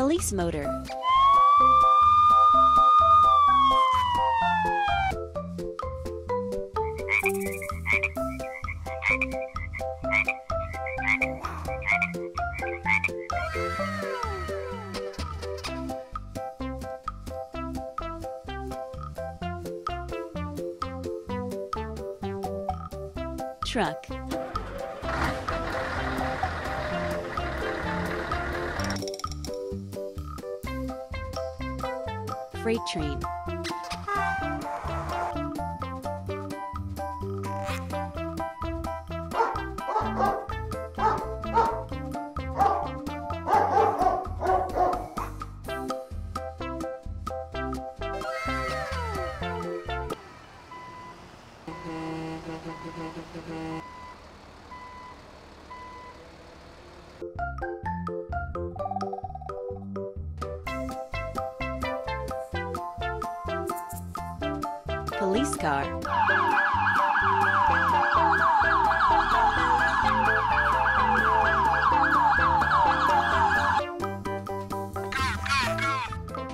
Police motor. Truck. Freight train. Police car.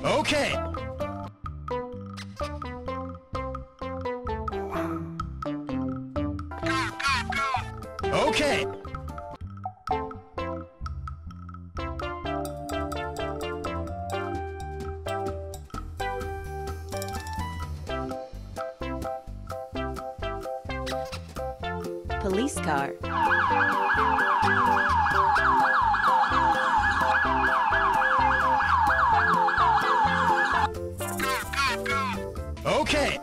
Okay. Okay. Police car. Okay.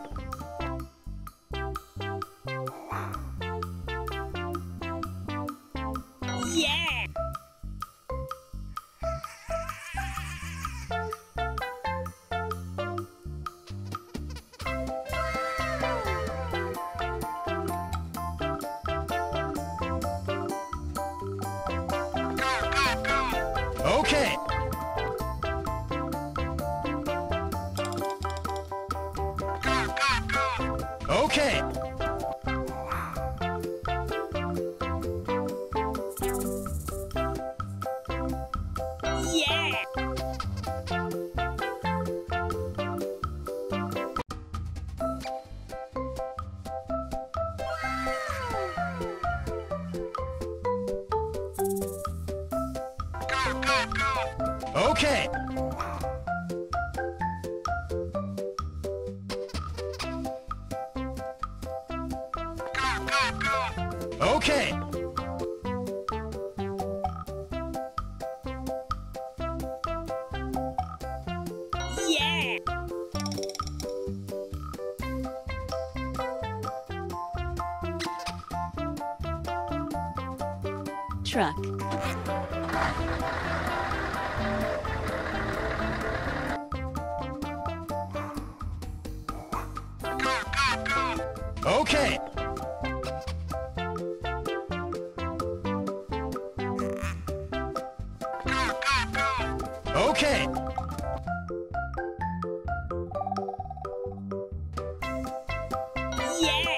Okay. Yeah! Okay. Okay. Yeah! Truck. Okay. Okay. Yeah!